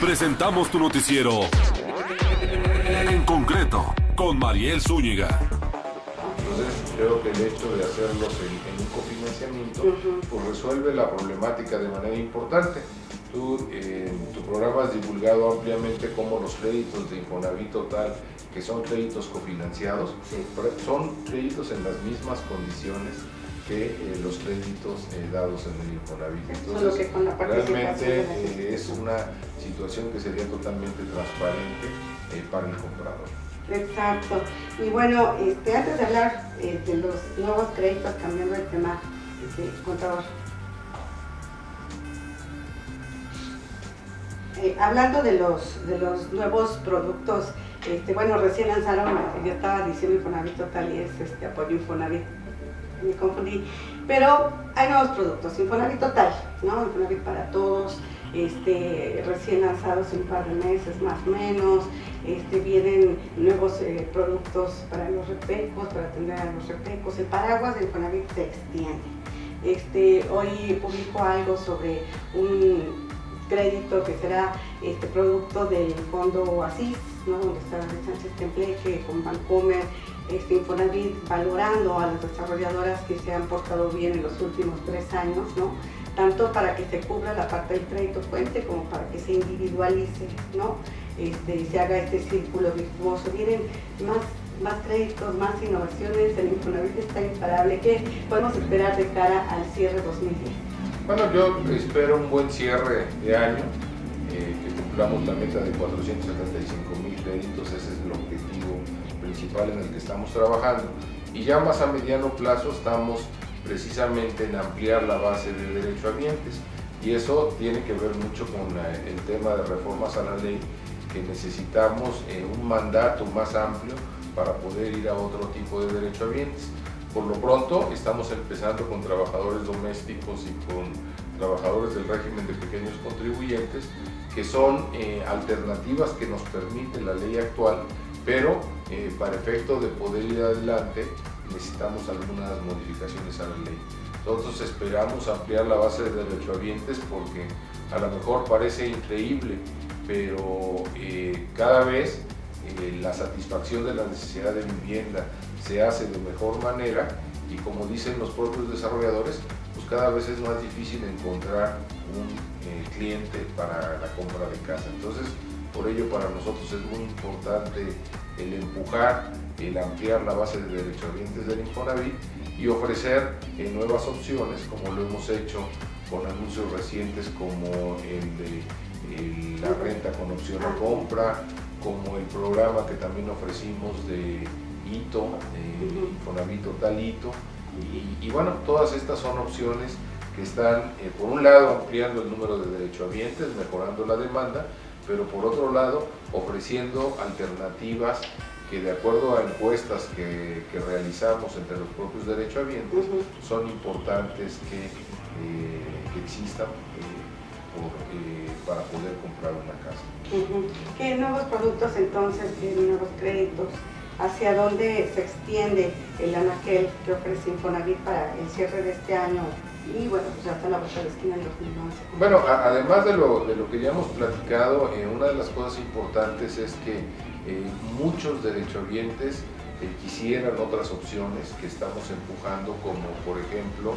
Presentamos tu noticiero en concreto con Mariel Zúñiga. Entonces creo que el hecho de hacerlos en, un cofinanciamiento pues resuelve la problemática de manera importante. Tú en tu programa has divulgado ampliamente cómo los créditos de Infonavit Total, que son créditos cofinanciados, son créditos en las mismas condiciones que eh, los créditos eh, dados en el Infonavit. Entonces, realmente eh, es una situación que sería totalmente transparente para el comprador. Exacto. Y bueno, este, antes de hablar de los nuevos créditos, cambiando el tema, este, contador. hablando de los, de los nuevos productos, este, bueno, recién lanzaron, yo estaba diciendo Infonavit Total y es este, apoyo Infonavit me confundí. Pero hay nuevos productos, Infonavit Total, ¿no? Infonavit para todos, este, recién lanzados un par de meses más o menos, este, vienen nuevos eh, productos para los repecos, para atender a los repecos, el paraguas de Infonavit se extiende. Este, hoy publico algo sobre un crédito que será este producto del fondo ASIS, ¿no? donde está Sánchez Templeque con Bancomer, este, Infonavit valorando a las desarrolladoras que se han portado bien en los últimos tres años, ¿no? tanto para que se cubra la parte del crédito fuente como para que se individualice ¿no? este, se haga este círculo virtuoso. Vienen más, más créditos, más innovaciones, el Infonavit está imparable. ¿Qué podemos esperar de cara al cierre 2010? Bueno, yo espero un buen cierre de año, eh, que cumplamos la meta de 475 mil créditos, ese es el objetivo principal en el que estamos trabajando. Y ya más a mediano plazo estamos precisamente en ampliar la base de derechohabientes y eso tiene que ver mucho con el tema de reformas a la ley que necesitamos eh, un mandato más amplio para poder ir a otro tipo de derechohabientes. Por lo pronto estamos empezando con trabajadores domésticos y con trabajadores del régimen de pequeños contribuyentes, que son eh, alternativas que nos permite la ley actual pero eh, para efecto de poder ir adelante necesitamos algunas modificaciones a la ley. Nosotros esperamos ampliar la base de derechohabientes porque a lo mejor parece increíble, pero eh, cada vez la satisfacción de la necesidad de vivienda se hace de mejor manera y como dicen los propios desarrolladores, pues cada vez es más difícil encontrar un cliente para la compra de casa. Entonces, por ello para nosotros es muy importante el empujar, el ampliar la base de derechohabientes del Infonavit y ofrecer eh, nuevas opciones como lo hemos hecho con anuncios recientes como el de la renta con opción a compra, como el programa que también ofrecimos de ITO, de Infonavit ITO, y, bueno, todas estas son opciones que están, eh, por un lado, ampliando el número de derechohabientes, mejorando la demanda, pero por otro lado ofreciendo alternativas que de acuerdo a encuestas que, realizamos entre los propios derechohabientes son importantes que, eh, existan eh, eh, para poder comprar una casa. ¿Qué nuevos productos entonces, qué nuevos créditos? ¿Hacia dónde se extiende el anaquel que ofrece Infonavit para el cierre de este año y bueno, pues ya está la vuelta de esquina en 2011. Bueno, además de lo, de lo que ya hemos platicado, eh, una de las cosas importantes es que eh, muchos derechohabientes eh, quisieran otras opciones que estamos empujando, como por ejemplo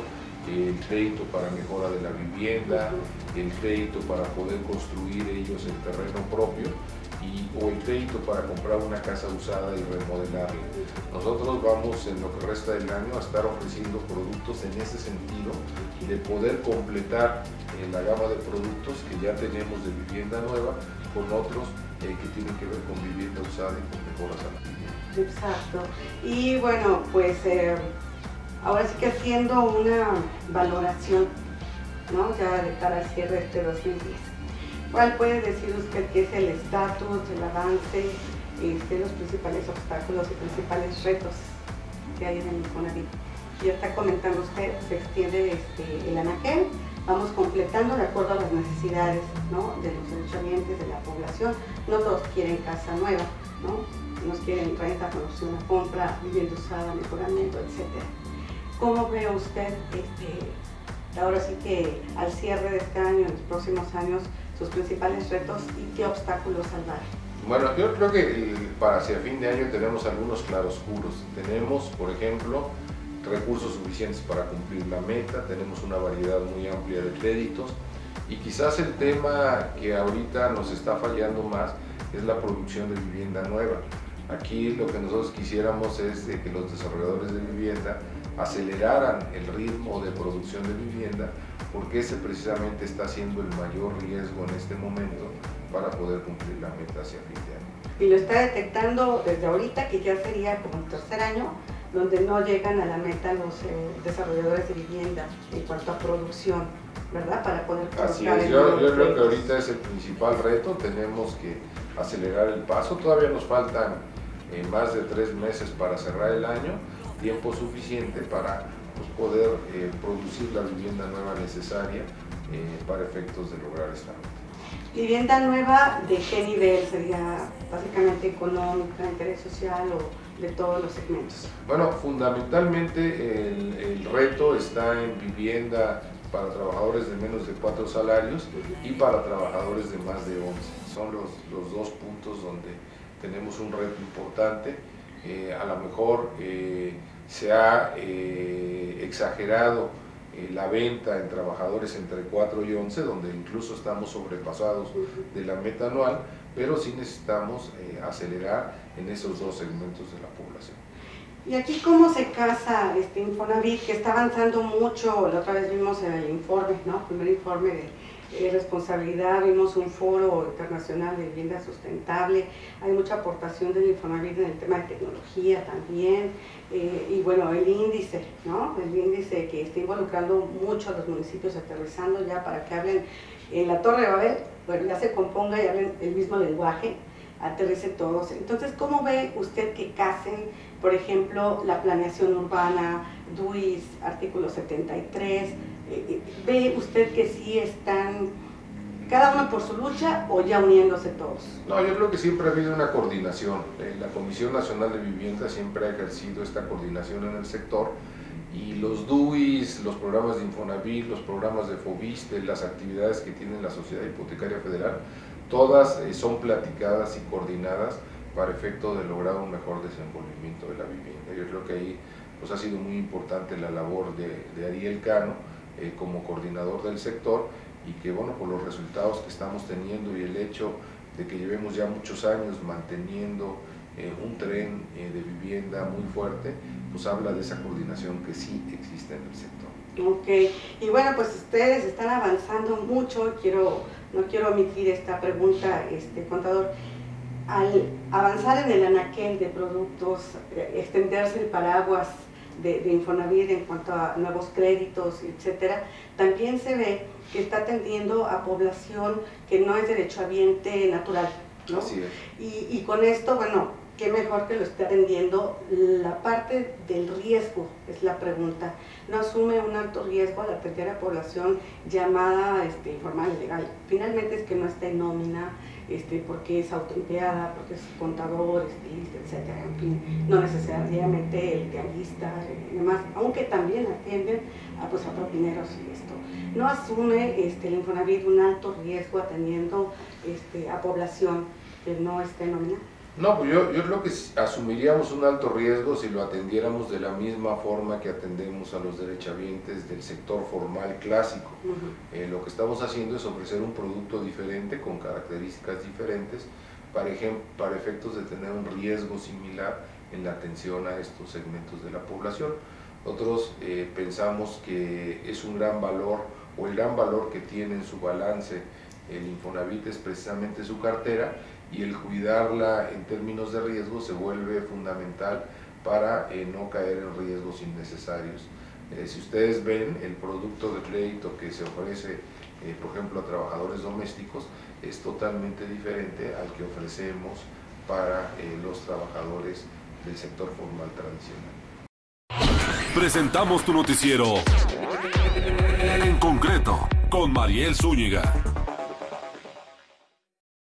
el crédito para mejora de la vivienda, el crédito para poder construir ellos el terreno propio y, o el crédito para comprar una casa usada y remodelarla. Nosotros vamos en lo que resta del año a estar ofreciendo productos en ese sentido de poder completar eh, la gama de productos que ya tenemos de vivienda nueva con otros eh, que tienen que ver con vivienda usada y con mejoras a la vivienda. Exacto. Y bueno, pues eh, ahora sí que haciendo una valoración, ¿no? Ya de cara al cierre de este 2010 ¿Cuál puede decir usted que es el estatus, el avance, este, los principales obstáculos y principales retos que hay en el Infonavit? Ya está comentando usted, se extiende este, el anaquel, vamos completando de acuerdo a las necesidades de los derechohabientes, de la población. No todos quieren casa nueva, ¿no? Nos quieren renta, a compra, vivienda usada, mejoramiento, etc. ¿Cómo ve usted, este, ahora sí que al cierre de este año, en los próximos años, sus principales retos y qué obstáculos salvar. Bueno, yo creo que para hacia fin de año tenemos algunos claroscuros. Tenemos, por ejemplo, recursos suficientes para cumplir la meta, tenemos una variedad muy amplia de créditos y quizás el tema que ahorita nos está fallando más es la producción de vivienda nueva. Aquí lo que nosotros quisiéramos es que los desarrolladores de vivienda aceleraran el ritmo de producción de vivienda porque ese precisamente está siendo el mayor riesgo en este momento para poder cumplir la meta hacia fin de año. Y lo está detectando desde ahorita, que ya sería como el tercer año, donde no llegan a la meta los eh, desarrolladores de vivienda en cuanto a producción, ¿verdad? Para poder Así es, yo, yo creo que ahorita es el principal reto, tenemos que acelerar el paso, todavía nos faltan eh, más de tres meses para cerrar el año, tiempo suficiente para pues, poder eh, producir la vivienda nueva necesaria para efectos de lograr esta meta. ¿Vivienda nueva de qué nivel? ¿Sería básicamente económica, interés social o de todos los segmentos? Bueno, fundamentalmente el, reto está en vivienda para trabajadores de menos de cuatro salarios y para trabajadores de más de 11. Son los, los dos puntos donde tenemos un reto importante. Eh, a lo mejor eh, se ha eh, exagerado eh, la venta en trabajadores entre 4 y 11, donde incluso estamos sobrepasados de la meta anual, pero sí necesitamos eh, acelerar en esos dos segmentos de la población. ¿Y aquí cómo se casa este Infonavit, que está avanzando mucho? La otra vez vimos el informe, ¿no? El primer informe de eh, responsabilidad, vimos un foro internacional de vivienda sustentable, hay mucha aportación del Infonavit en el tema de tecnología también, eh, y bueno, el índice, ¿no? El índice que está involucrando mucho a los municipios aterrizando ya para que hablen en la Torre de Babel, bueno, ya se componga y hablen el mismo lenguaje, aterrice todos. Entonces, ¿cómo ve usted que casen, por ejemplo, la planeación urbana, DUIS, artículo 73, eh, ¿Ve usted que sí están cada uno por su lucha o ya uniéndose todos? No, yo creo que siempre ha habido una coordinación. La Comisión Nacional de Vivienda siempre ha ejercido esta coordinación en el sector y los DUIs, los programas de Infonavit, los programas de FOBISTE, las actividades que tiene la Sociedad Hipotecaria Federal, todas eh, son platicadas y coordinadas para efecto de lograr un mejor desenvolvimiento de la vivienda. Yo creo que ahí pues, ha sido muy importante la labor de Ariel Cano, eh, como coordinador del sector y que bueno, por los resultados que estamos teniendo y el hecho de que llevemos ya muchos años manteniendo eh, un tren eh, de vivienda muy fuerte, pues habla de esa coordinación que sí existe en el sector. Ok, y bueno, pues ustedes están avanzando mucho, quiero, no quiero omitir esta pregunta, este contador, al avanzar en el anaquel de productos, extenderse el paraguas de, de, Infonavit en cuanto a nuevos créditos, etcétera, también se ve que está atendiendo a población que no es derechohabiente natural. ¿no? Así es. Y, y con esto, bueno, qué mejor que lo esté atendiendo la parte del riesgo, es la pregunta. No asume un alto riesgo al atender a población llamada este, informal ilegal. Finalmente es que no esté en nómina, este, porque es autoempleada, porque es contador, estilista, etcétera, en fin, no necesariamente el tianguista y demás, aunque también atienden a, pues, a propineros y esto. No asume este, el Infonavit un alto riesgo atendiendo este, a población que no esté nómina. No, pues yo, yo creo que asumiríamos un alto riesgo si lo atendiéramos de la misma forma que atendemos a los derechohabientes del sector formal clásico. eh, lo que estamos haciendo es ofrecer un producto diferente con características diferentes para, para efectos de tener un riesgo similar en la atención a estos segmentos de la población. Nosotros eh, pensamos que es un gran valor o el gran valor que tiene en su balance el Infonavit es precisamente su cartera y el cuidarla en términos de riesgo se vuelve fundamental para eh, no caer en riesgos innecesarios. Eh, si ustedes ven el producto de crédito que se ofrece, eh, por ejemplo, a trabajadores domésticos, es totalmente diferente al que ofrecemos para eh, los trabajadores del sector formal tradicional. Presentamos tu noticiero en concreto con Mariel Zúñiga.